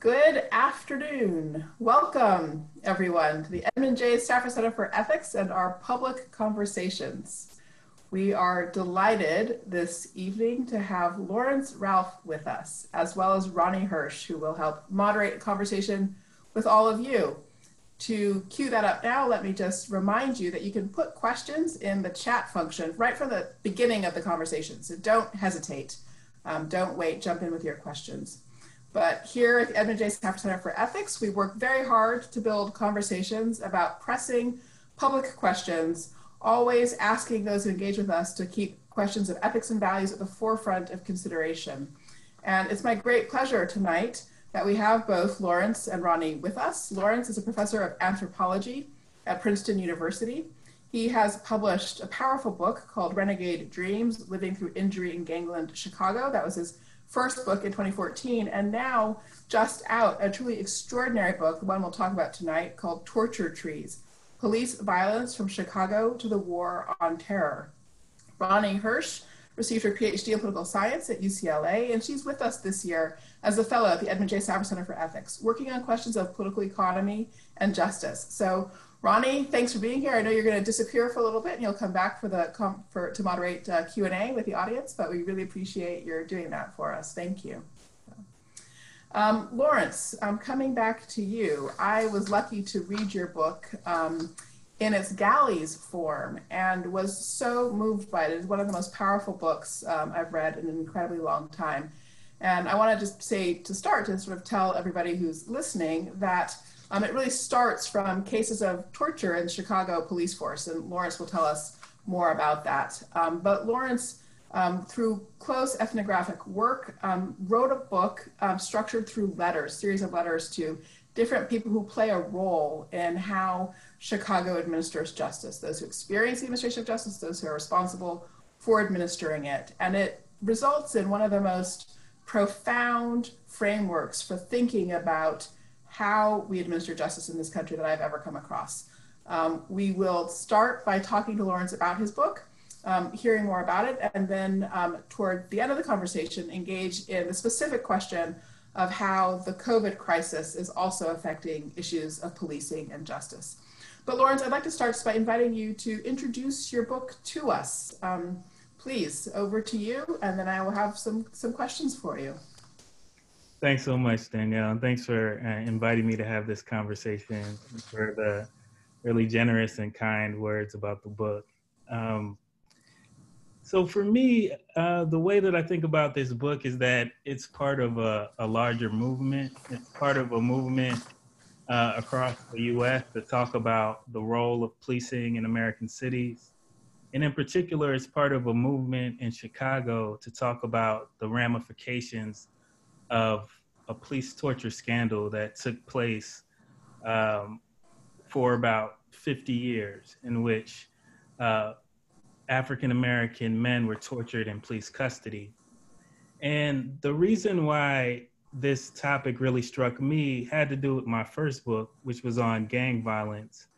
Good afternoon. Welcome, everyone, to the Edmond J. Safra Center for Ethics and our public conversations. We are delighted this evening to have Laurence Ralph with us, as well as Ronnie Hirsch, who will help moderate a conversation with all of you. To cue that up now, let me just remind you that you can put questions in the chat function right from the beginning of the conversation. So don't hesitate. Um, don't wait, jump in with your questions. But here at the Edmond J. Safra Center for Ethics, we work very hard to build conversations about pressing public questions, always asking those who engage with us to keep questions of ethics and values at the forefront of consideration. And it's my great pleasure tonight that we have both Laurence and Ronnie with us. Laurence is a professor of anthropology at Princeton University. He has published a powerful book called Renegade Dreams Living Through Injury in Gangland, Chicago. That was his first book in 2014, and now just out a truly extraordinary book, the one we'll talk about tonight, called Torture Trees Police Violence from Chicago to the War on Terror. Ronnie Hirsch received her PhD in political science at UCLA, and she's with us this year as a fellow at the Edmond J. Safra Center for Ethics, working on questions of political economy and justice. So Ronnie, thanks for being here. I know you're going to disappear for a little bit, and you'll come back for the for to moderate uh, Q and A with the audience. But we really appreciate your doing that for us. Thank you. Um, Laurence, I'm coming back to you. I was lucky to read your book um, in its galleys form and was so moved by it. It's one of the most powerful books um, I've read in an incredibly long time. And I want to just say to start to sort of tell everybody who's listening that um, it really starts from cases of torture in Chicago police force, and Laurence will tell us more about that. Um, but Laurence, um, through close ethnographic work, um, wrote a book um, structured through letters, series of letters to different people who play a role in how Chicago administers justice, those who experience the administration of justice, those who are responsible for administering it. And it results in one of the most profound frameworks for thinking about how we administer justice in this country that I've ever come across. Um, we will start by talking to Laurence about his book, um, hearing more about it, and then um, toward the end of the conversation, engage in the specific question of how the COVID crisis is also affecting issues of policing and justice. But Laurence, I'd like to start by inviting you to introduce your book to us. Um, please, over to you, and then I will have some, some questions for you. Thanks so much, Danielle. And thanks for uh, inviting me to have this conversation for the really generous and kind words about the book. Um, so for me, uh, the way that I think about this book is that it's part of a, a larger movement. It's part of a movement uh, across the US to talk about the role of policing in American cities. And in particular, it's part of a movement in Chicago to talk about the ramifications of a police torture scandal that took place um, for about 50 years, in which uh, African American men were tortured in police custody. And the reason why this topic really struck me had to do with my first book, which was on gang violence.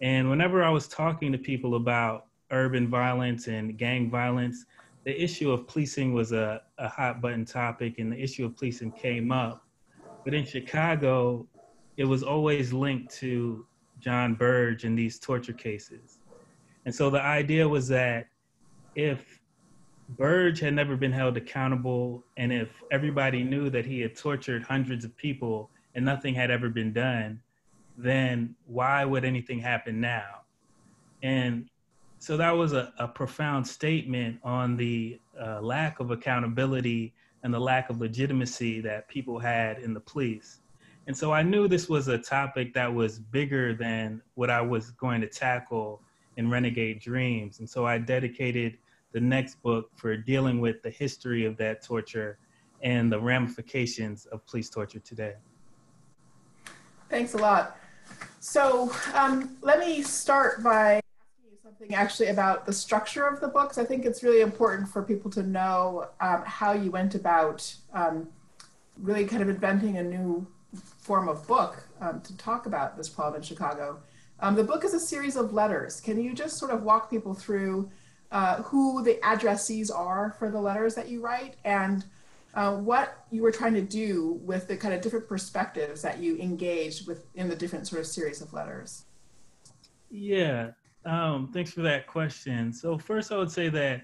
And whenever I was talking to people about urban violence and gang violence, the issue of policing was a, a hot button topic and the issue of policing came up. But in Chicago, it was always linked to John Burge and these torture cases. And so the idea was that if Burge had never been held accountable, and if everybody knew that he had tortured hundreds of people and nothing had ever been done, then why would anything happen now? And so that was a, a profound statement on the uh, lack of accountability and the lack of legitimacy that people had in the police. And so I knew this was a topic that was bigger than what I was going to tackle in Renegade Dreams. And so I dedicated the next book for dealing with the history of that torture and the ramifications of police torture today. Thanks a lot. So um, let me start by something actually about the structure of the books. I think it's really important for people to know um, how you went about um, really kind of inventing a new form of book um, to talk about this problem in Chicago. Um, the book is a series of letters. Can you just sort of walk people through uh, who the addressees are for the letters that you write and uh, what you were trying to do with the kind of different perspectives that you engaged with in the different sort of series of letters. Yeah, um, thanks for that question. So first, I would say that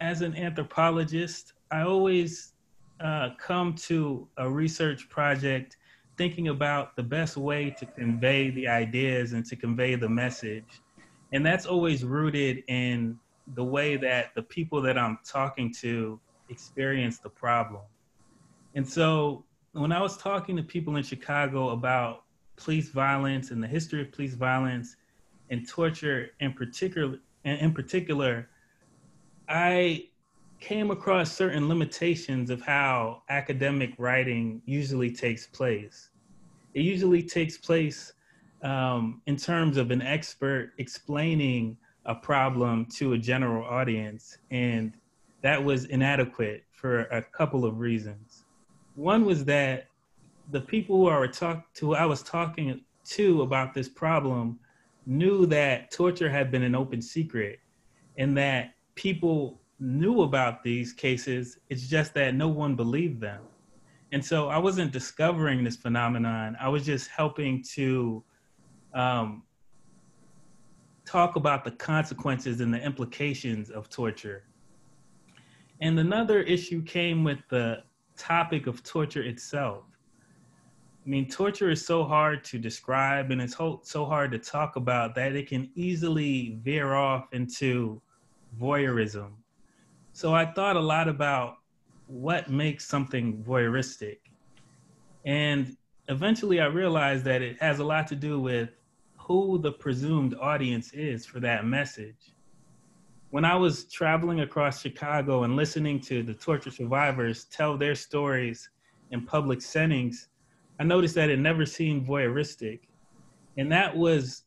as an anthropologist, I always uh, come to a research project thinking about the best way to convey the ideas and to convey the message. And that's always rooted in the way that the people that I'm talking to experience the problem. And so when I was talking to people in Chicago about police violence and the history of police violence and torture in particular, in particular, I came across certain limitations of how academic writing usually takes place. It usually takes place um, in terms of an expert explaining a problem to a general audience, and that was inadequate for a couple of reasons. One was that the people who talk, to, I was talking to about this problem knew that torture had been an open secret and that people knew about these cases. It's just that no one believed them. And so I wasn't discovering this phenomenon. I was just helping to um, talk about the consequences and the implications of torture. And another issue came with the topic of torture itself. I mean, torture is so hard to describe and it's so hard to talk about that it can easily veer off into voyeurism so I thought a lot about what makes something voyeuristic. And eventually I realized that it has a lot to do with who the presumed audience is for that message. When I was traveling across Chicago and listening to the torture survivors tell their stories in public settings, I noticed that it never seemed voyeuristic. And that was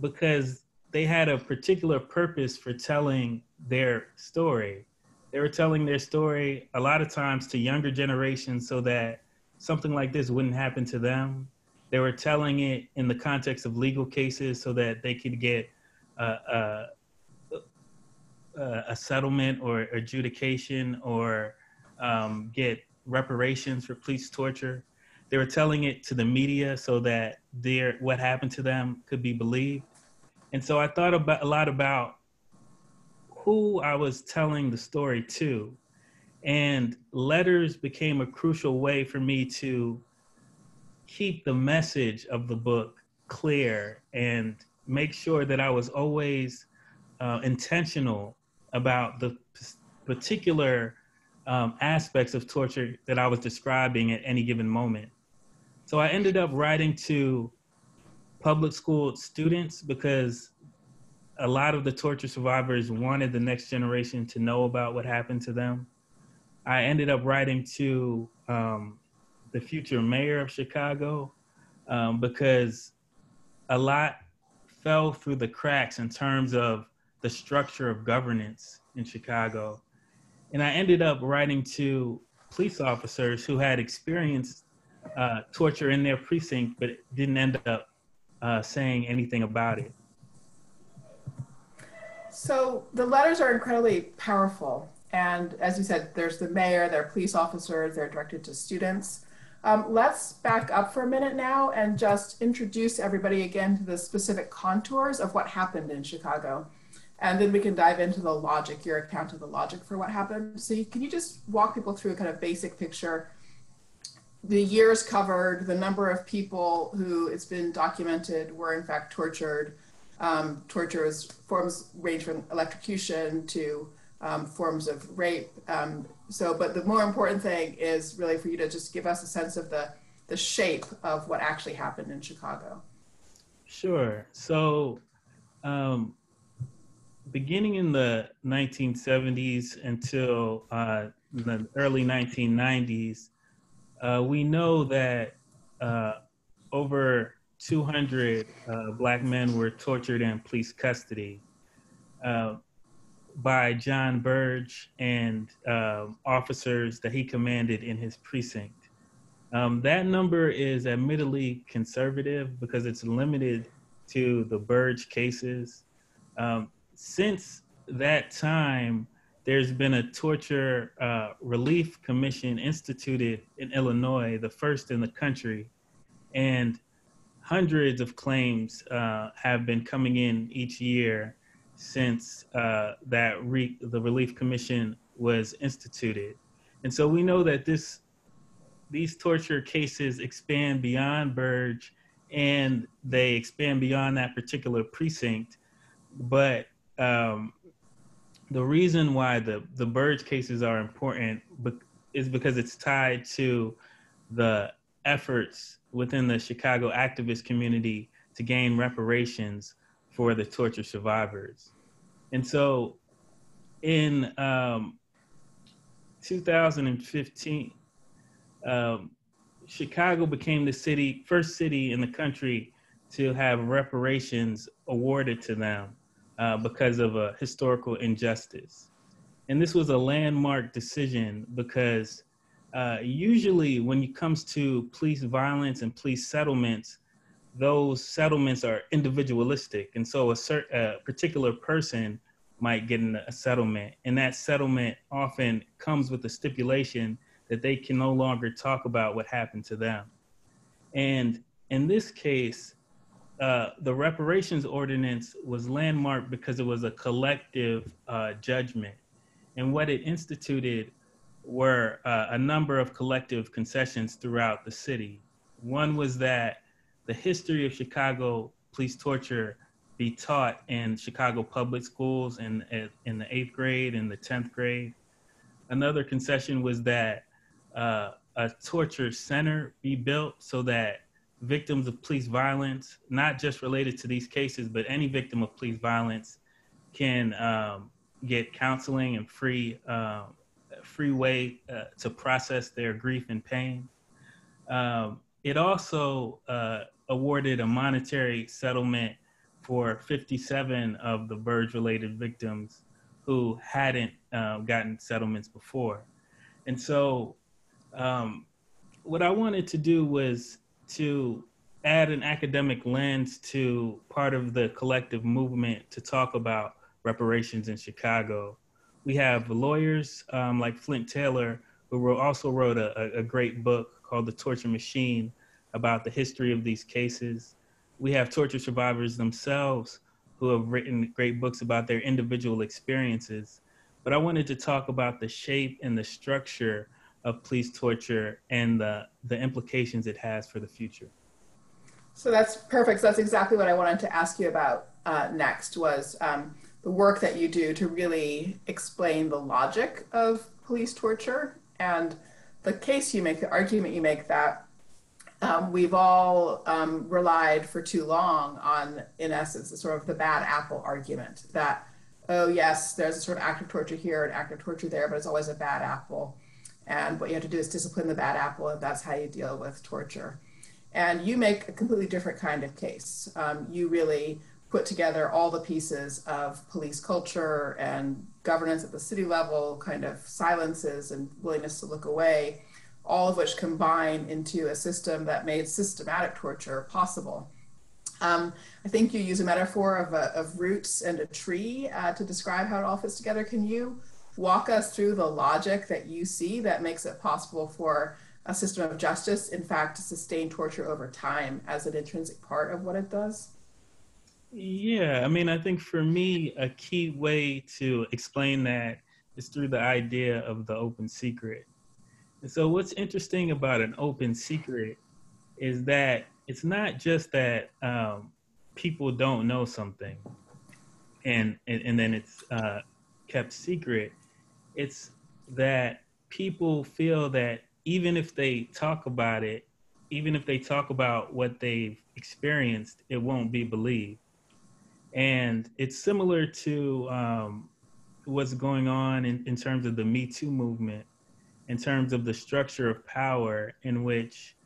because they had a particular purpose for telling their story they were telling their story a lot of times to younger generations so that something like this wouldn't happen to them. They were telling it in the context of legal cases so that they could get a, settlement or adjudication or um, get reparations for police torture. They were telling it to the media so that their what happened to them could be believed. And so I thought about a lot about who I was telling the story to. And letters became a crucial way for me to keep the message of the book clear and make sure that I was always uh, intentional about the particular um, aspects of torture that I was describing at any given moment. So I ended up writing to public school students because a lot of the torture survivors wanted the next generation to know about what happened to them. I ended up writing to um, the future mayor of Chicago um, because a lot fell through the cracks in terms of the structure of governance in Chicago. And I ended up writing to police officers who had experienced uh, torture in their precinct, but didn't end up uh, saying anything about it. So the letters are incredibly powerful. And as you said, there's the mayor, there are police officers, they're directed to students. Um, let's back up for a minute now and just introduce everybody again to the specific contours of what happened in Chicago. And then we can dive into the logic, your account of the logic for what happened. So you, can you just walk people through a kind of basic picture? The years covered, the number of people who it's been documented were in fact tortured, um, torture is forms range from electrocution to um, forms of rape. Um, so, but the more important thing is really for you to just give us a sense of the the shape of what actually happened in Chicago. Sure. So, um, beginning in the 1970s until uh, the early 1990s, uh, we know that uh, over 200 uh, black men were tortured in police custody uh, by John Burge and uh, officers that he commanded in his precinct. Um, that number is admittedly conservative because it's limited to the Burge cases. Um, since that time, there's been a torture uh, relief commission instituted in Illinois, the first in the country, and hundreds of claims uh, have been coming in each year since uh, that re- the relief commission was instituted, and so we know that this these torture cases expand beyond Burge and they expand beyond that particular precinct, but um, the reason why the the Burge cases are important is because it's tied to the efforts within the Chicago activist community to gain reparations for the torture survivors. And so in um, 2015, um, Chicago became the city, first city in the country to have reparations awarded to them uh, because of a historical injustice. And this was a landmark decision because uh, usually when it comes to police violence and police settlements, those settlements are individualistic. And so a, certain, a particular person might get in a settlement, and that settlement often comes with a stipulation that they can no longer talk about what happened to them. And in this case, uh, the reparations ordinance was landmark because it was a collective uh, judgment. And what it instituted were uh, a number of collective concessions throughout the city. One was that the history of Chicago police torture be taught in Chicago public schools in, in the eighth grade and the 10th grade. Another concession was that uh, a torture center be built so that victims of police violence, not just related to these cases, but any victim of police violence can um, get counseling and free, uh, free way uh, to process their grief and pain. Um, it also uh, awarded a monetary settlement for 57 of the Burge related victims who hadn't uh, gotten settlements before. And so, um, what I wanted to do was to add an academic lens to part of the collective movement to talk about reparations in Chicago. We have lawyers um, like Flint Taylor, who wrote, also wrote a, a great book called The Torture Machine about the history of these cases. We have torture survivors themselves who have written great books about their individual experiences. But I wanted to talk about the shape and the structure of police torture and the, the implications it has for the future. So that's perfect. So that's exactly what I wanted to ask you about uh, next was um, the work that you do to really explain the logic of police torture and the case you make, the argument you make that um, we've all um, relied for too long on, in essence, the sort of the bad apple argument that, oh, yes, there's a sort of active torture here and active torture there, but it's always a bad apple. And what you have to do is discipline the bad apple, and that's how you deal with torture. And you make a completely different kind of case. Um, you really put together all the pieces of police culture and governance at the city level, kind of silences and willingness to look away, all of which combine into a system that made systematic torture possible. Um, I think you use a metaphor of, a, of roots and a tree uh, to describe how it all fits together. Can you walk us through the logic that you see that makes it possible for a system of justice, in fact, to sustain torture over time as an intrinsic part of what it does? Yeah, I mean, I think for me, a key way to explain that is through the idea of the open secret. And so, what's interesting about an open secret is that it's not just that um, people don't know something and, and, and then it's uh, kept secret it's that people feel that even if they talk about it, even if they talk about what they've experienced, it won't be believed. And it's similar to um, what's going on in, in terms of the Me Too movement, in terms of the structure of power, in which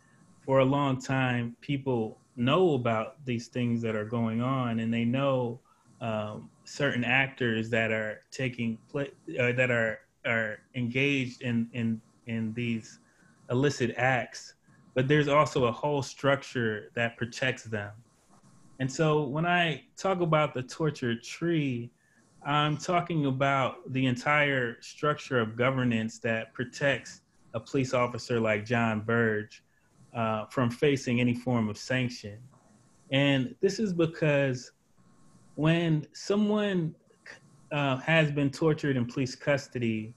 for a long time people know about these things that are going on and they know um, certain actors that are taking play uh, that are are engaged in in in these illicit acts but there's also a whole structure that protects them and so when i talk about the torture tree I'm talking about the entire structure of governance that protects a police officer like John Burge uh, from facing any form of sanction. And this is because when someone uh, has been tortured in police custody,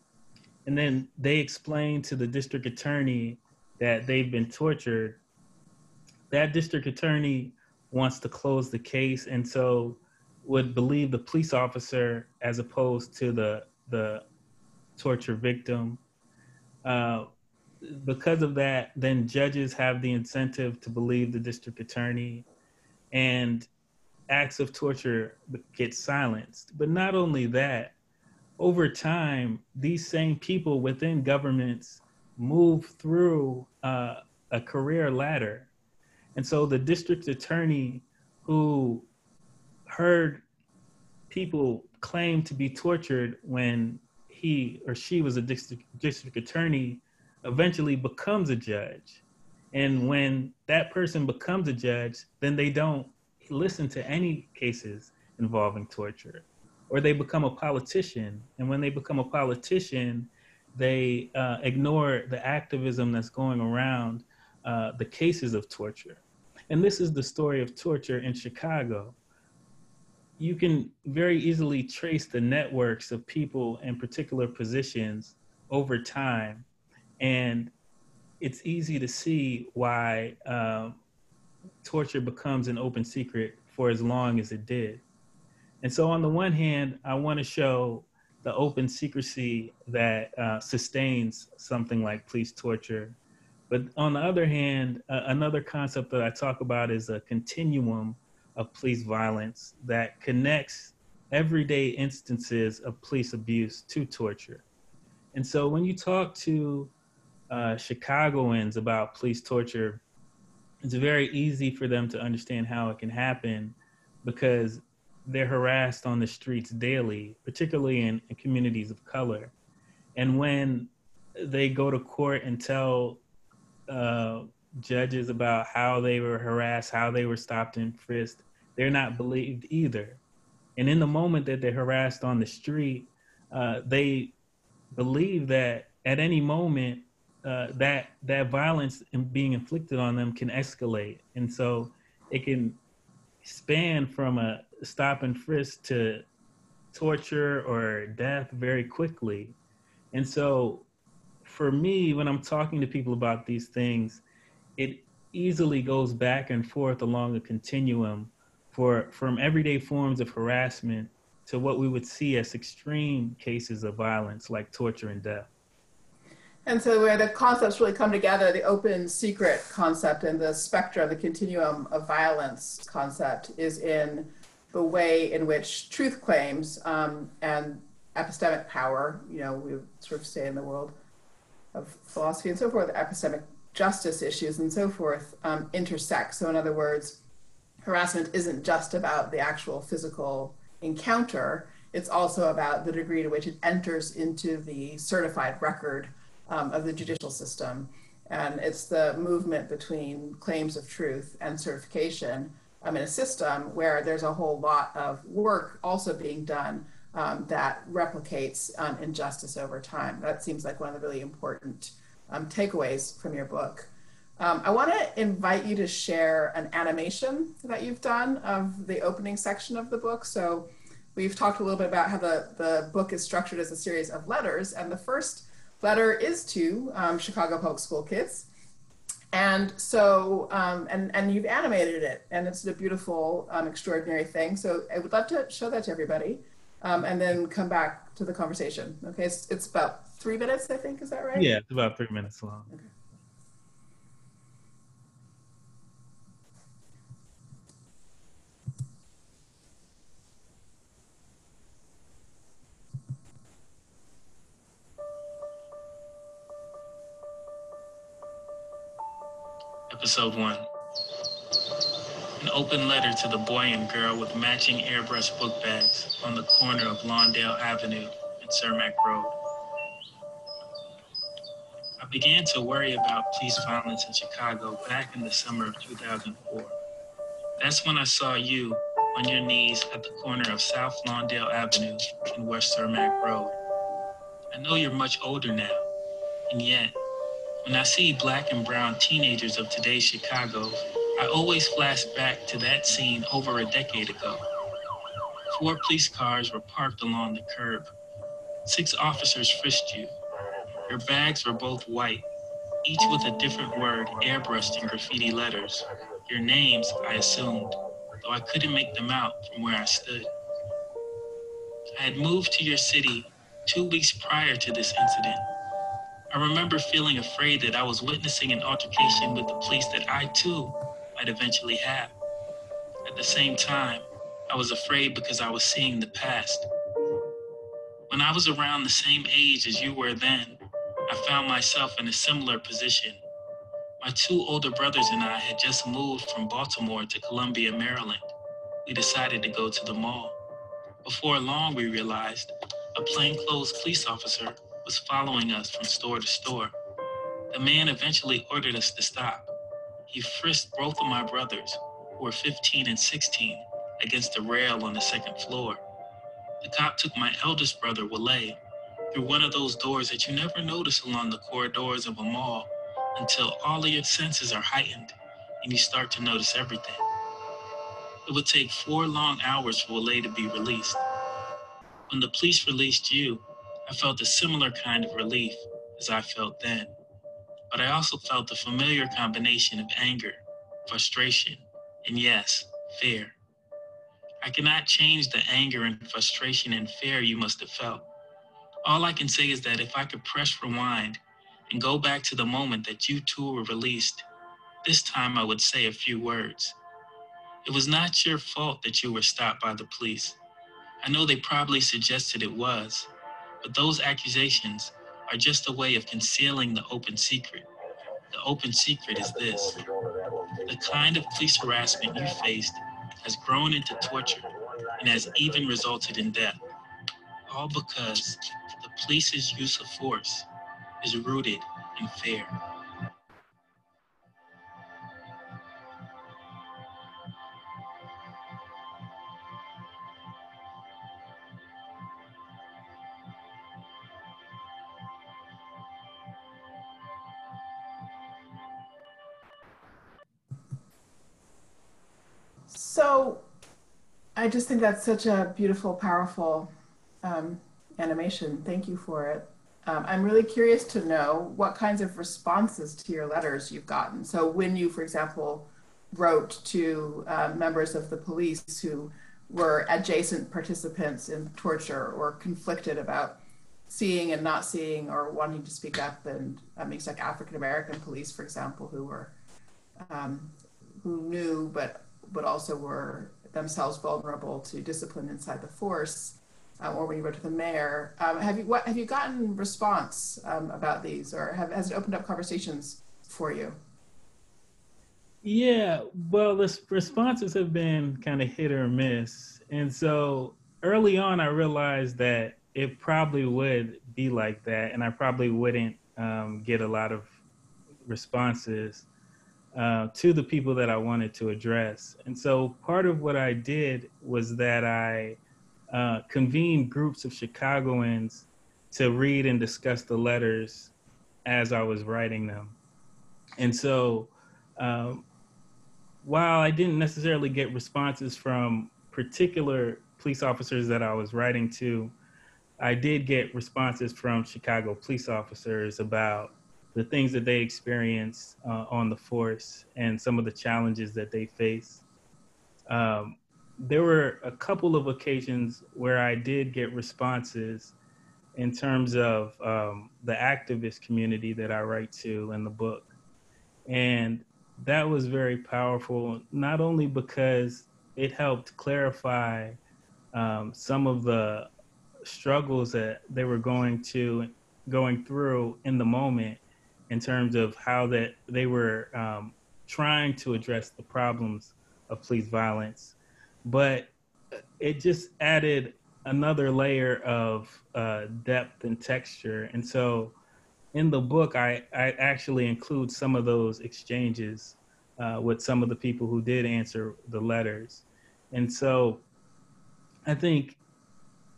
and then they explain to the district attorney that they've been tortured, that district attorney wants to close the case and so would believe the police officer as opposed to the the torture victim. Uh, because of that, then judges have the incentive to believe the district attorney, and acts of torture get silenced. But not only that, over time, these same people within governments move through uh, a career ladder. And so the district attorney who heard people claim to be tortured when he or she was a district, district attorney eventually becomes a judge. And when that person becomes a judge, then they don't listen to any cases involving torture. Or they become a politician. And when they become a politician, they uh, ignore the activism that's going around uh, the cases of torture. And this is the story of torture in Chicago. You can very easily trace the networks of people in particular positions over time. And it's easy to see why uh, torture becomes an open secret for as long as it did. And so, on the one hand, I want to show the open secrecy that uh, sustains something like police torture. But on the other hand, uh, another concept that I talk about is a continuum of police violence that connects everyday instances of police abuse to torture. And so when you talk to uh, Chicagoans about police torture, it's very easy for them to understand how it can happen because they're harassed on the streets daily, particularly in, in communities of color. And when they go to court and tell uh, judges about how they were harassed, how they were stopped and frisked, they're not believed either. And in the moment that they're harassed on the street, uh, they believe that at any moment uh, that that violence being inflicted on them can escalate, and so it can span from a stop and frisk to torture or death very quickly. And so for me, when I'm talking to people about these things, it easily goes back and forth along a continuum for from everyday forms of harassment to what we would see as extreme cases of violence like torture and death. And so where the concepts really come together, the open secret concept and the spectrum, the continuum of violence concept is in the way in which truth claims um, and epistemic power, you know, we sort of stay in the world of philosophy and so forth, epistemic justice issues and so forth um, intersect. So in other words, harassment isn't just about the actual physical encounter, it's also about the degree to which it enters into the certified record um, of the judicial system. And it's the movement between claims of truth and certification um, in a system where there's a whole lot of work also being done um, that replicates um, injustice over time. That seems like one of the really important um, takeaways from your book. Um, I want to invite you to share an animation that you've done of the opening section of the book. So we've talked a little bit about how the, the book is structured as a series of letters, and the first letter is to um, Chicago Public School kids. And so, um, and, and you've animated it, and it's a beautiful, um, extraordinary thing. So I would love to show that to everybody um, and then come back to the conversation. Okay, it's, it's about three minutes, I think. Is that right? Yeah, it's about three minutes long. Okay. Episode 1 An open letter to the boy and girl with matching airbrush book bags on the corner of Lawndale Avenue and Cermak Road. I began to worry about police violence in Chicago back in the summer of 2004. That's when I saw you on your knees at the corner of South Lawndale Avenue and West Cermak Road. I know you're much older now, and yet, when I see black and brown teenagers of today's Chicago, I always flash back to that scene over a decade ago. Four police cars were parked along the curb. Six officers frisked you. Your bags were both white, each with a different word airbrushed in graffiti letters. Your names, I assumed, though I couldn't make them out from where I stood. I had moved to your city two weeks prior to this incident. I remember feeling afraid that I was witnessing an altercation with the police that I too might eventually have. At the same time, I was afraid because I was seeing the past. When I was around the same age as you were then, I found myself in a similar position. My two older brothers and I had just moved from Baltimore to Columbia, Maryland. We decided to go to the mall. Before long, we realized a plainclothes police officer was following us from store to store. The man eventually ordered us to stop. He frisked both of my brothers, who were 15 and 16, against the rail on the second floor. The cop took my eldest brother, Wale, through one of those doors that you never notice along the corridors of a mall until all of your senses are heightened and you start to notice everything. It would take four long hours for Wale to be released. When the police released you, I felt a similar kind of relief as I felt then. But I also felt a familiar combination of anger, frustration, and yes, fear. I cannot change the anger and frustration and fear you must have felt. All I can say is that if I could press rewind and go back to the moment that you two were released, this time I would say a few words. It was not your fault that you were stopped by the police. I know they probably suggested it was, but those accusations are just a way of concealing the open secret. The open secret is this the kind of police harassment you faced has grown into torture and has even resulted in death. All because the police's use of force is rooted in fear. I just think that's such a beautiful, powerful um, animation. Thank you for it. Um, I'm really curious to know what kinds of responses to your letters you've gotten. So when you, for example, wrote to uh, members of the police who were adjacent participants in torture or conflicted about seeing and not seeing or wanting to speak up and um, things like African American police, for example, who were um, who knew but but also were themselves vulnerable to discipline inside the force, um, or when you wrote to the mayor. Um, have you what have you gotten response um, about these, or have has it opened up conversations for you? Yeah, well, the responses have been kind of hit or miss, and so early on, I realized that it probably would be like that, and I probably wouldn't um, get a lot of responses uh, to the people that I wanted to address. And so part of what I did was that I uh, convened groups of Chicagoans to read and discuss the letters as I was writing them. And so um, while I didn't necessarily get responses from particular police officers that I was writing to, I did get responses from Chicago police officers about the things that they experience uh, on the force and some of the challenges that they face. Um, there were a couple of occasions where I did get responses in terms of um, the activist community that I write to in the book. And that was very powerful, not only because it helped clarify um, some of the struggles that they were going to going through in the moment in terms of how that they were um, trying to address the problems of police violence, but it just added another layer of uh, depth and texture. And so, in the book, I, I actually include some of those exchanges uh, with some of the people who did answer the letters. And so I think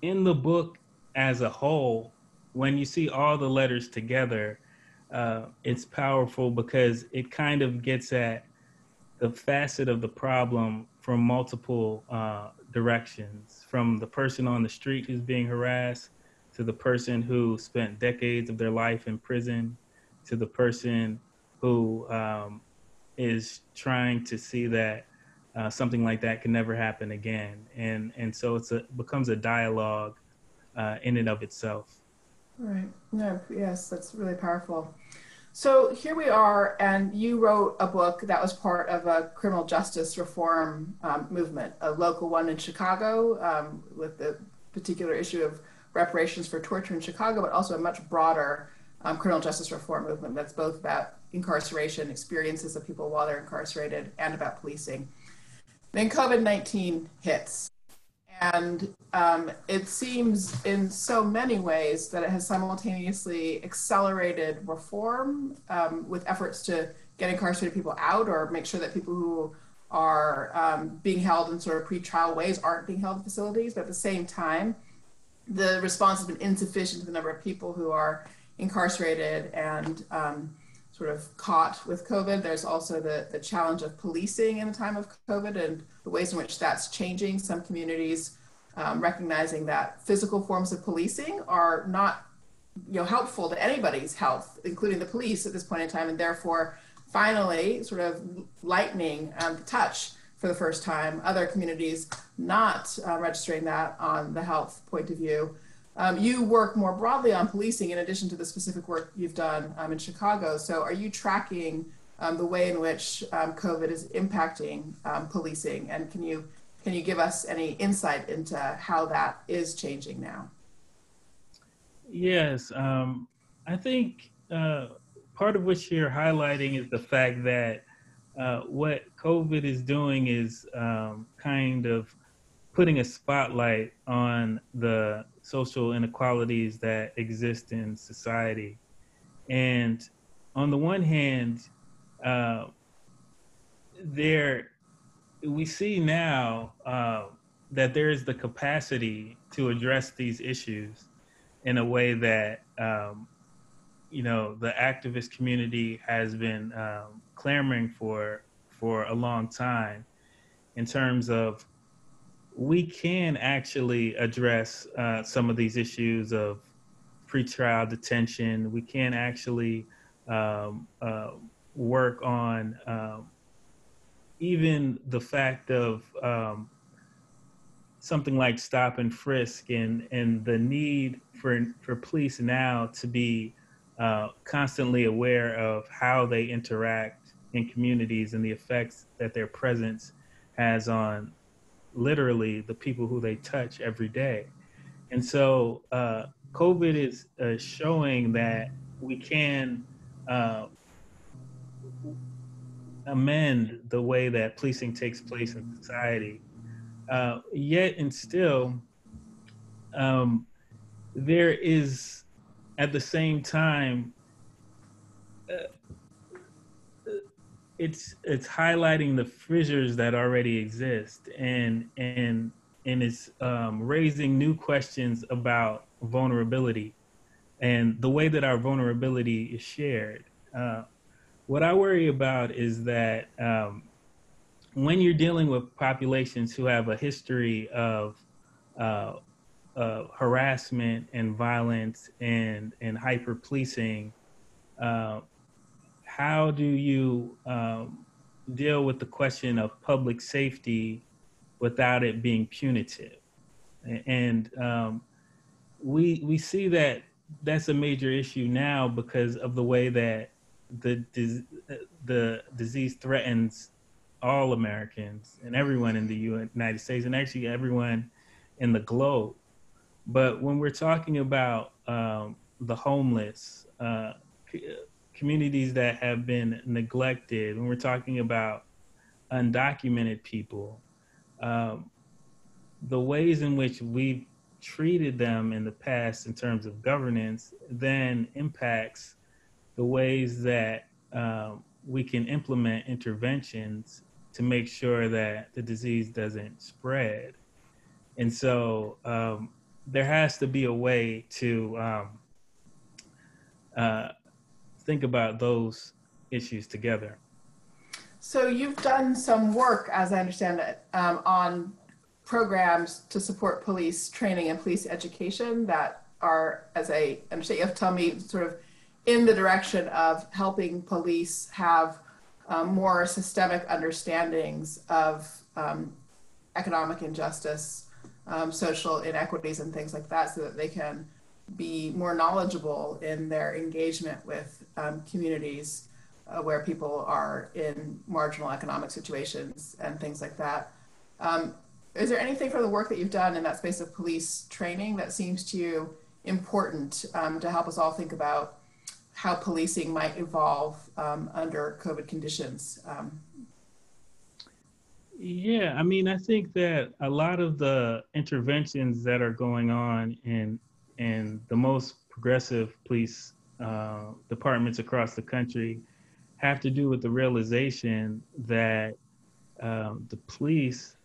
in the book as a whole, when you see all the letters together, uh, it's powerful because it kind of gets at the facet of the problem from multiple uh, directions from the person on the street who's being harassed to the person who spent decades of their life in prison to the person who um, is trying to see that uh, something like that can never happen again. And and so it's a becomes a dialogue uh, in and of itself right no yes that's really powerful so here we are, and you wrote a book that was part of a criminal justice reform um, movement, a local one in Chicago, um, with the particular issue of reparations for torture in Chicago, but also a much broader um, criminal justice reform movement that's both about incarceration, experiences of people while they're incarcerated, and about policing. Then COVID 19 hits. And um, it seems in so many ways that it has simultaneously accelerated reform um, with efforts to get incarcerated people out or make sure that people who are um, being held in sort of pre-trial ways aren't being held in facilities. But at the same time, the response has been insufficient to the number of people who are incarcerated and um, sort of caught with COVID. There's also the, the challenge of policing in the time of COVID and the ways in which that's changing. Some communities um, recognizing that physical forms of policing are not you know, helpful to anybody's health, including the police at this point in time, and therefore finally sort of lightening um, the touch for the first time. Other communities not uh, registering that on the health point of view. Um, you work more broadly on policing in addition to the specific work you've done um, in Chicago. So, are you tracking um, the way in which um, COVID is impacting um, policing, and can you can you give us any insight into how that is changing now? Yes, um, I think uh, part of what you're highlighting is the fact that uh, what COVID is doing is kind of putting a spotlight on the social inequalities that exist in society. And on the one hand, uh, there we see now uh, that there is the capacity to address these issues in a way that um, you know the activist community has been um, clamoring for for a long time in terms of we can actually address uh, some of these issues of pretrial detention. We can actually um, uh, work on um, even the fact of um, something like stop and frisk and, and the need for, for police now to be uh, constantly aware of how they interact in communities and the effects that their presence has on literally the people who they touch every day. And so uh, COVID is uh, showing that we can uh, amend the way that policing takes place in society. Uh, yet and still, um, there is at the same time uh, it's it's highlighting the fissures that already exist and and and it's um, raising new questions about vulnerability and the way that our vulnerability is shared. Uh, what I worry about is that um, when you're dealing with populations who have a history of uh, uh, harassment and violence and and hyper policing, uh, how do you um, deal with the question of public safety without it being punitive? And um, we we see that that's a major issue now because of the way that the the disease threatens all Americans and everyone in the United States and actually everyone in the globe. But when we're talking about um, the homeless, uh, communities that have been neglected, when we're talking about undocumented people, um, the ways in which we've treated them in the past in terms of governance then impacts the ways that um, we can implement interventions to make sure that the disease doesn't spread. And so um, there has to be a way to um, uh, think about those issues together. So you've done some work, as I understand it, um, on programs to support police training and police education that are, as I understand, you have to tell me sort of in the direction of helping police have um, more systemic understandings of um, economic injustice, um, social inequities, and things like that, so that they can be more knowledgeable in their engagement with um, communities uh, where people are in marginal economic situations and things like that. Um, is there anything from the work that you've done in that space of police training that seems to you important um, to help us all think about how policing might evolve um, under COVID conditions. Um, yeah, I mean, I think that a lot of the interventions that are going on in in the most progressive police uh, departments across the country have to do with the realization that um, the police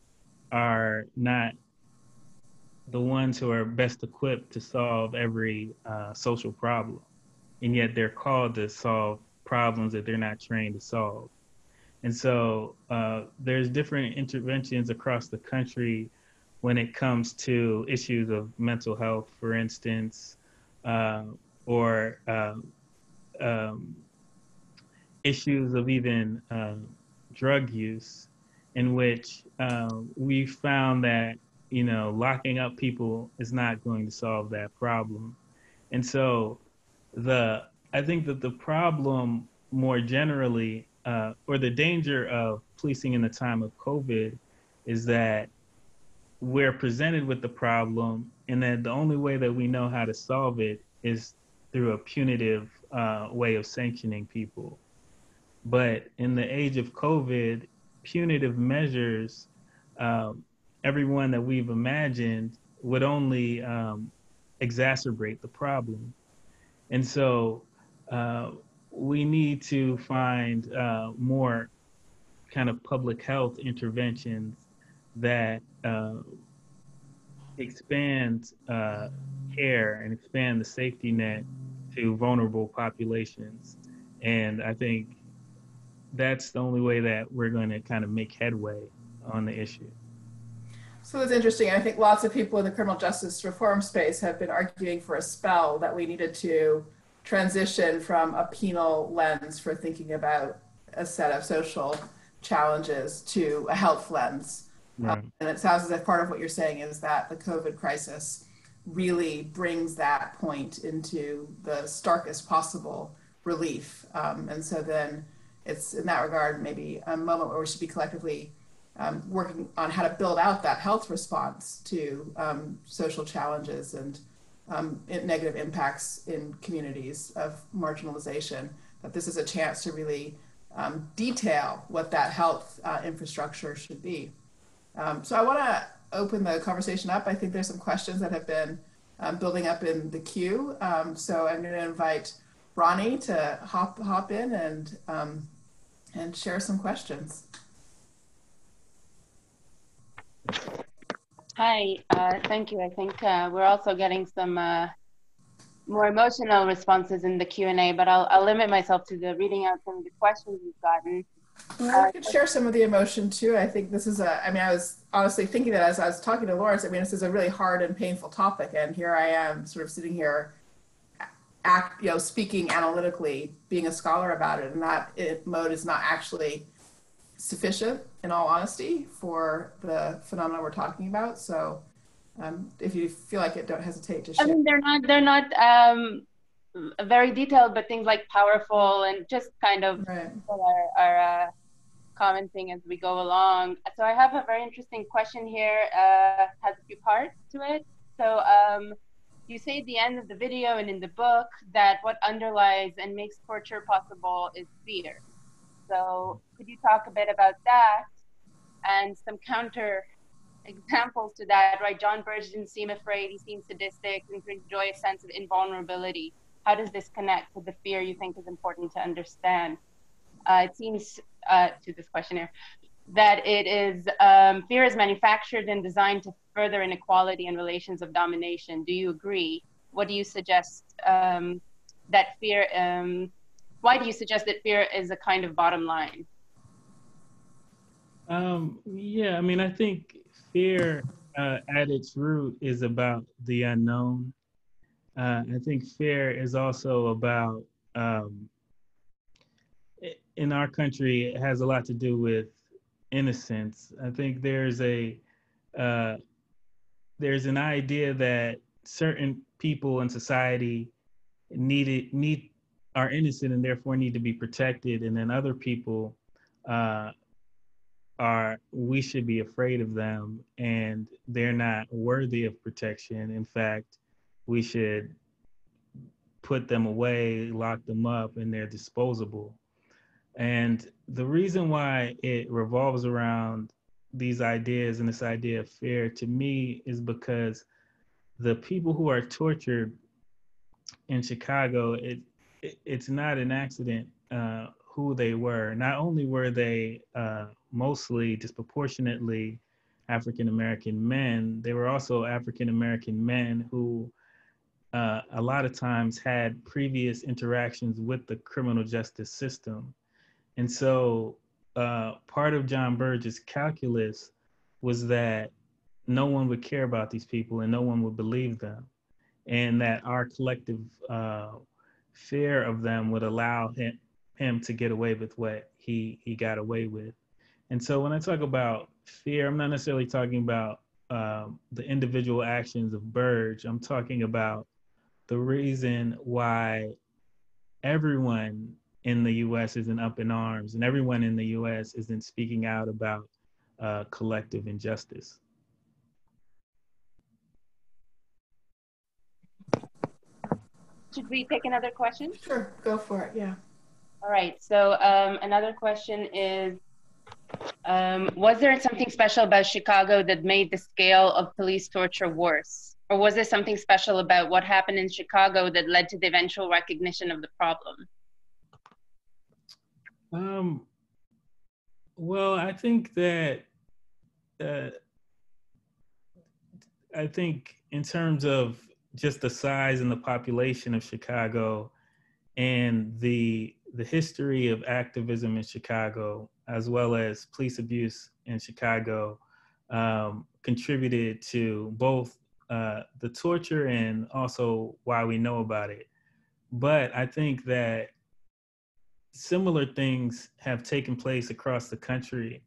are not the ones who are best equipped to solve every uh, social problem and yet they're called to solve problems that they're not trained to solve. And so uh, there's different interventions across the country when it comes to issues of mental health, for instance, uh, or um, um, issues of even uh, drug use, in which um, we found that you know locking up people is not going to solve that problem. And so the I think that the problem more generally, uh, or the danger of policing in the time of COVID, is that we're presented with the problem, and that the only way that we know how to solve it is through a punitive uh, way of sanctioning people. But in the age of COVID, punitive measures, um, everyone that we've imagined would only um, exacerbate the problem. And so uh, we need to find uh, more kind of public health interventions that uh, expand uh, care and expand the safety net to vulnerable populations. And I think that's the only way that we're going to kind of make headway on the issue. So it's interesting. I think lots of people in the criminal justice reform space have been arguing for a spell that we needed to transition from a penal lens for thinking about a set of social challenges to a health lens. Right. Um, and it sounds as if part of what you're saying is that the COVID crisis really brings that point into the starkest possible relief. Um, and so then it's in that regard maybe a moment where we should be collectively um, working on how to build out that health response to um, social challenges and um, negative impacts in communities of marginalization. That this is a chance to really um, detail what that health uh, infrastructure should be. Um, so I want to open the conversation up. I think there's some questions that have been um, building up in the queue. so I'm going to invite Ronnie to hop hop in and and share some questions. Hi, uh, thank you. I think uh, we're also getting some uh, more emotional responses in the Q&A, but I'll, I'll, limit myself to the reading out some of the questions we've gotten. Well, I could share some of the emotion too. I think this is a, I mean, I was honestly thinking that as I was talking to Laurence, I mean, this is a really hard and painful topic. And here I am sort of sitting here, act, you know, speaking analytically, being a scholar about it. And that it, mode is not actually sufficient, in all honesty, for the phenomena we're talking about. So, um, if you feel like it, don't hesitate to share. I mean, they're not they're not um, very detailed, but things like powerful and just kind of right. are, are uh, commenting as we go along. So I have a very interesting question here. Uh, has a few parts to it. So. Um, you say at the end of the video and in the book that what underlies and makes torture possible is fear. So could you talk a bit about that and some counter examples to that, right? John Burge didn't seem afraid, he seemed sadistic and to enjoy a sense of invulnerability. How does this connect to the fear you think is important to understand? Uh, it seems uh, to this questionnaire. that it is um, fear is manufactured and designed to further inequality and relations of domination. Do you agree? What do you suggest um, that fear? Um, why do you suggest that fear is a kind of bottom line? Um, yeah, I mean, I think fear uh, at its root is about the unknown. Uh, I think fear is also about, um, in our country, it has a lot to do with innocence. I think there's a uh, there's an idea that certain people in society needed need are innocent and therefore need to be protected, and then other people uh, are we should be afraid of them and they're not worthy of protection. In fact, we should put them away, lock them up, and they're disposable. And the reason why it revolves around these ideas and this idea of fear to me is because the people who are tortured in Chicago, it, it it's not an accident uh, who they were. Not only were they uh, mostly disproportionately African American men, they were also African American men who uh, a lot of times had previous interactions with the criminal justice system. And so uh, part of John Burge's calculus was that no one would care about these people and no one would believe them. And that our collective uh, fear of them would allow him, him to get away with what he, he got away with. And so when I talk about fear, I'm not necessarily talking about um, the individual actions of Burge. I'm talking about the reason why everyone in the US isn't up in arms and everyone in the US isn't speaking out about uh, collective injustice. Should we take another question? Sure, go for it, yeah. All right, so um, another question is, um, was there something special about Chicago that made the scale of police torture worse? Or was there something special about what happened in Chicago that led to the eventual recognition of the problem? Um, well, I think that uh, I think in terms of just the size and the population of Chicago and the the history of activism in Chicago, as well as police abuse in Chicago, um, contributed to both uh, the torture and also why we know about it. But I think that similar things have taken place across the country.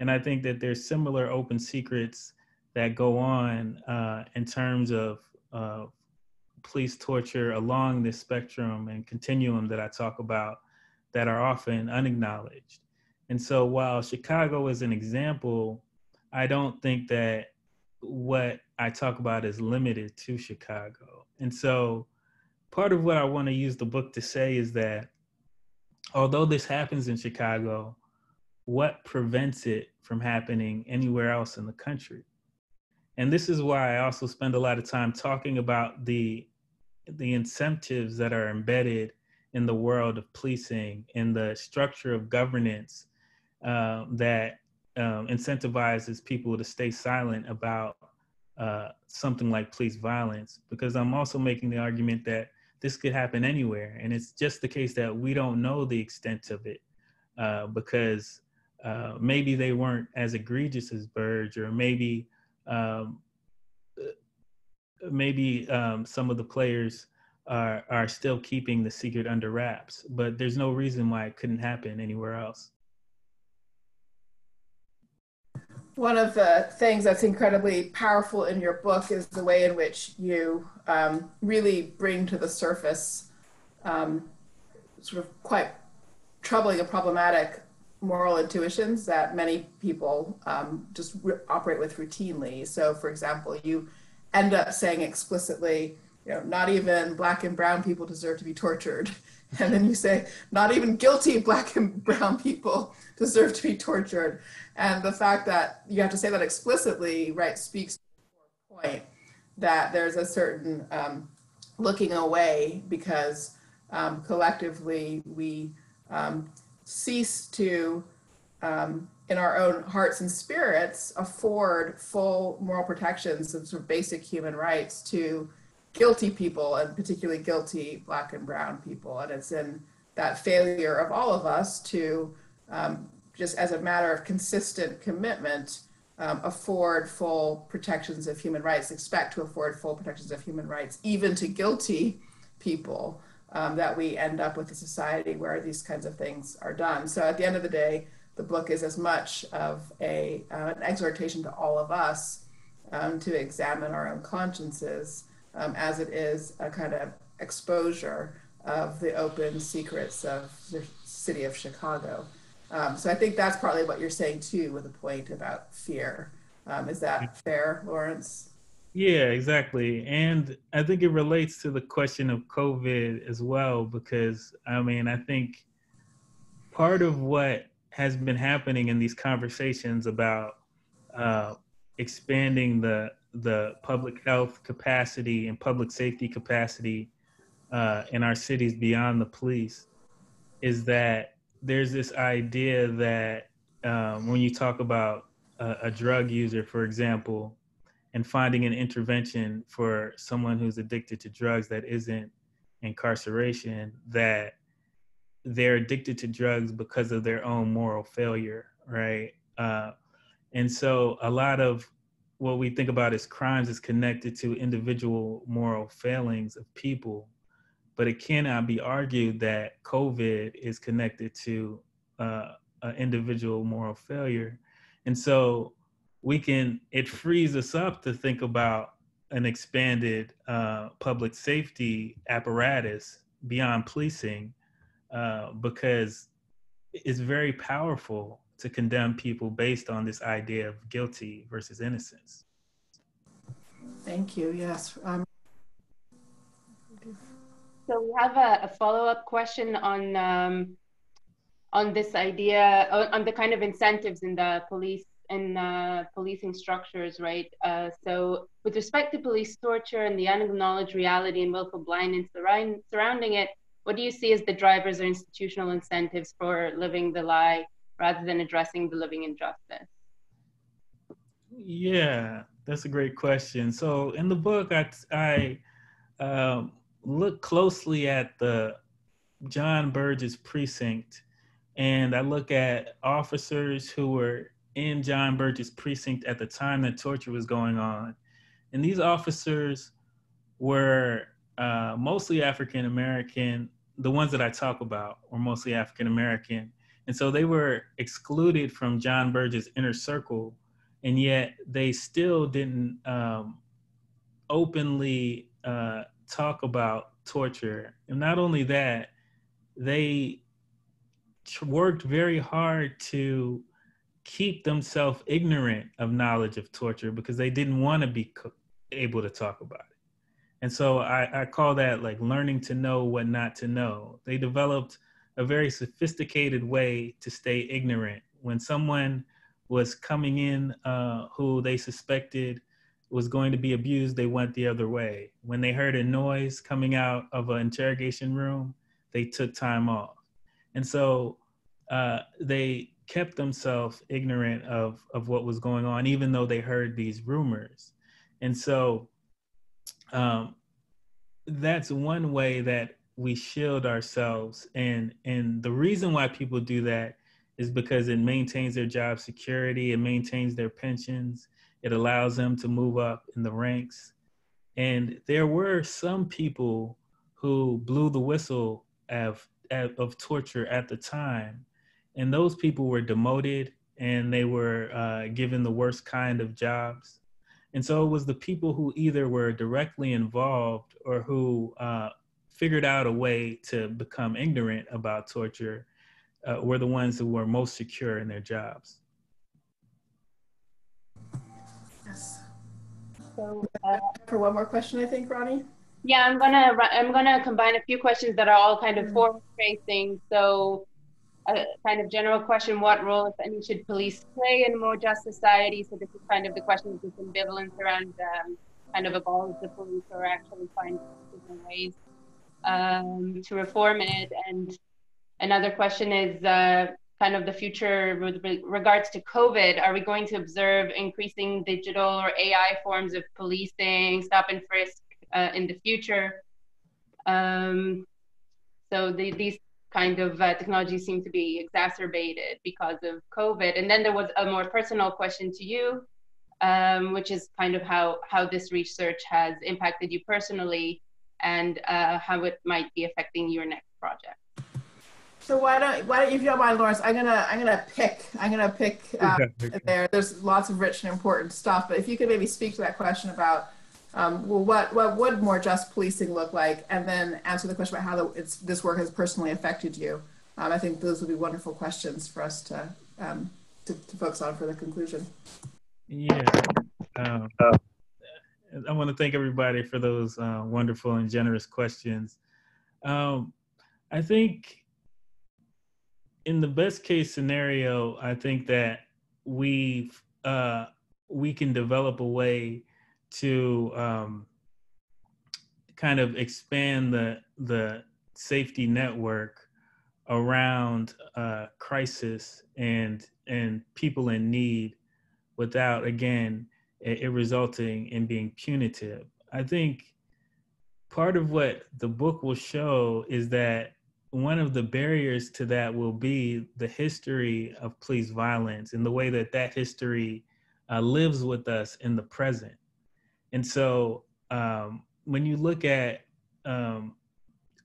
And I think that there's similar open secrets that go on uh, in terms of uh, police torture along this spectrum and continuum that I talk about that are often unacknowledged. And so while Chicago is an example, I don't think that what I talk about is limited to Chicago. And so part of what I want to use the book to say is that although this happens in Chicago, what prevents it from happening anywhere else in the country? And this is why I also spend a lot of time talking about the the incentives that are embedded in the world of policing in the structure of governance uh, that um, incentivizes people to stay silent about uh, something like police violence. Because I'm also making the argument that this could happen anywhere. And it's just the case that we don't know the extent of it uh, because uh, maybe they weren't as egregious as Burge, or maybe um, maybe um, some of the players are are still keeping the secret under wraps. But there's no reason why it couldn't happen anywhere else. One of the things that's incredibly powerful in your book is the way in which you um, really bring to the surface um, sort of quite troubling and problematic moral intuitions that many people um, just re- operate with routinely. So, for example, you end up saying explicitly, you know, not even black and brown people deserve to be tortured. And then you say, not even guilty black and brown people deserve to be tortured. And the fact that you have to say that explicitly, right, speaks to the point that there's a certain um, looking away because um, collectively we um, cease to um, in our own hearts and spirits, afford full moral protections and sort of basic human rights to guilty people, and particularly guilty Black and Brown people. And it's in that failure of all of us to, um, just as a matter of consistent commitment, um, afford full protections of human rights, expect to afford full protections of human rights, even to guilty people, um, that we end up with a society where these kinds of things are done. So at the end of the day, the book is as much of a, uh, an exhortation to all of us um, to examine our own consciences um, as it is a kind of exposure of the open secrets of the city of Chicago. Um, so I think that's partly what you're saying too, with a point about fear. Um, is that fair, Laurence? Yeah, exactly. And I think it relates to the question of COVID as well, because I mean, I think part of what has been happening in these conversations about uh, expanding the the public health capacity and public safety capacity uh, in our cities beyond the police is that there's this idea that um, when you talk about a, a, drug user, for example, and finding an intervention for someone who's addicted to drugs that isn't incarceration, that they're addicted to drugs because of their own moral failure, right? Uh, and so a lot of what we think about as crimes is connected to individual moral failings of people but it cannot be argued that COVID is connected to uh, an individual moral failure. And so we can, it frees us up to think about an expanded uh, public safety apparatus beyond policing uh, because it's very powerful to condemn people based on this idea of guilty versus innocence. Thank you. Yes. Um, so we have a, a follow-up question on um, on this idea on the kind of incentives in the police and uh, policing structures, right? Uh, so with respect to police torture and the unacknowledged reality and willful blindness surrounding it, what do you see as the drivers or institutional incentives for living the lie rather than addressing the living injustice? Yeah, that's a great question. So in the book, I, I um, look closely at the John Burge's precinct and I look at officers who were in John Burge's precinct at the time that torture was going on. And these officers were uh, mostly African American. The ones that I talk about were mostly African American. And so they were excluded from John Burge's inner circle, and yet they still didn't um, openly uh, talk about torture. And not only that, they worked very hard to keep themselves ignorant of knowledge of torture because they didn't want to be able to talk about it. And so I, I call that like learning to know what not to know. They developed a very sophisticated way to stay ignorant. When someone was coming in uh, who they suspected was going to be abused, they went the other way. When they heard a noise coming out of an interrogation room, they took time off. And so uh, they kept themselves ignorant of, of what was going on, even though they heard these rumors. And so um, that's one way that we shield ourselves. And, and the reason why people do that is because it maintains their job security, it maintains their pensions, it allows them to move up in the ranks. And there were some people who blew the whistle of, of torture at the time. And those people were demoted and they were uh, given the worst kind of jobs. And so it was the people who either were directly involved or who uh, figured out a way to become ignorant about torture uh, were the ones who were most secure in their jobs. Yes. So uh, for one more question, I think, Ronnie. Yeah, I'm gonna I'm gonna combine a few questions that are all kind of mm-hmm. forward facing. So, a kind of general question: What role, if any, should police play in a more just society? So this is kind of the question of this ambivalence around um, kind of abolish the police or actually find different ways um, to reform it. And another question is: uh, kind of the future with regards to COVID. Are we going to observe increasing digital or AI forms of policing, stop and frisk uh, in the future? Um, so the, these kind of uh, technologies seem to be exacerbated because of COVID. And then there was a more personal question to you, um, which is kind of how, how this research has impacted you personally and uh, how it might be affecting your next project. So why don't why don't if you don't mind, Laurence, I'm gonna I'm gonna pick I'm gonna pick um, there. There's lots of rich and important stuff, but if you could maybe speak to that question about um, well, what what would more just policing look like, and then answer the question about how the, this work has personally affected you. Um, I think those would be wonderful questions for us to um, to, to, focus on for the conclusion. Yeah. Um, I want to thank everybody for those uh, wonderful and generous questions. Um, I think in the best case scenario, I think that we uh, we can develop a way to um, kind of expand the the safety network around uh, crisis and and people in need without again it, it resulting in being punitive. I think part of what the book will show is that one of the barriers to that will be the history of police violence and the way that that history uh, lives with us in the present. And so um, when you look at um,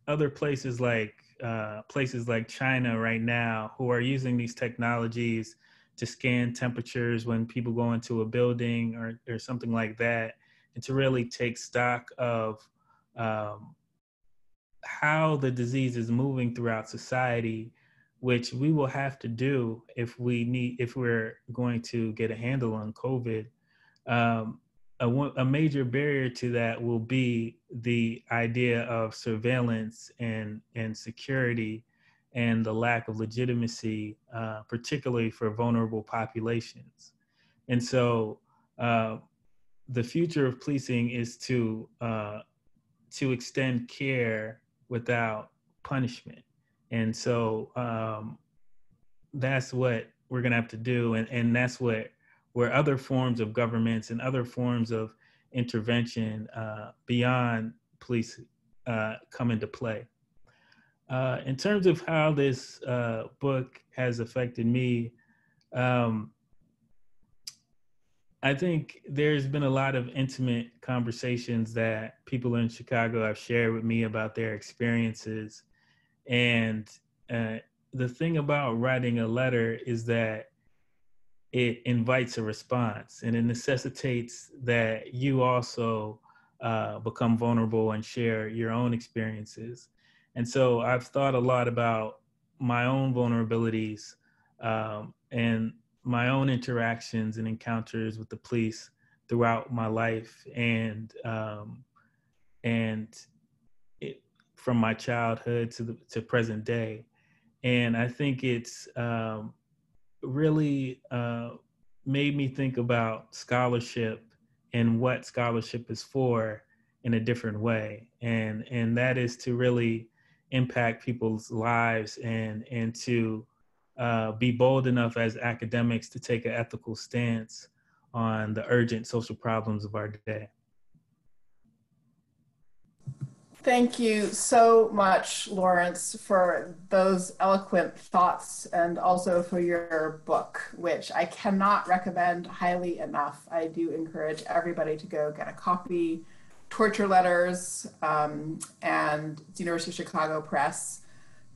other places like uh, places like China right now, who are using these technologies to scan temperatures when people go into a building or, or something like that, and to really take stock of um, how the disease is moving throughout society which we will have to do if we need if we're going to get a handle on covid. Um, a, a major barrier to that will be the idea of surveillance and and security and the lack of legitimacy uh, particularly for vulnerable populations and so uh, the future of policing is to uh, to extend care without punishment. And so um, that's what we're going to have to do. And, and that's what, where other forms of governments and other forms of intervention uh, beyond police uh, come into play. Uh, in terms of how this uh, book has affected me, um, I think there's been a lot of intimate conversations that people in Chicago have shared with me about their experiences. And uh, the thing about writing a letter is that it invites a response and it necessitates that you also uh, become vulnerable and share your own experiences. And so I've thought a lot about my own vulnerabilities um, and my own interactions and encounters with the police throughout my life and um, and it, from my childhood to the to present day. And i think it's um, really uh, made me think about scholarship and what scholarship is for in a different way. And and that is to really impact people's lives and and to uh, be bold enough as academics to take an ethical stance on the urgent social problems of our day. Thank you so much, Laurence, for those eloquent thoughts and also for your book, which I cannot recommend highly enough. I do encourage everybody to go get a copy. Torture Letters um, and University of Chicago Press.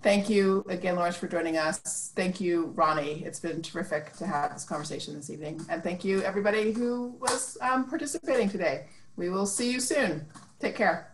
Thank you again, Laurence, for joining us. Thank you, Ronnie. It's been terrific to have this conversation this evening. And thank you, everybody who was um, participating today. We will see you soon. Take care.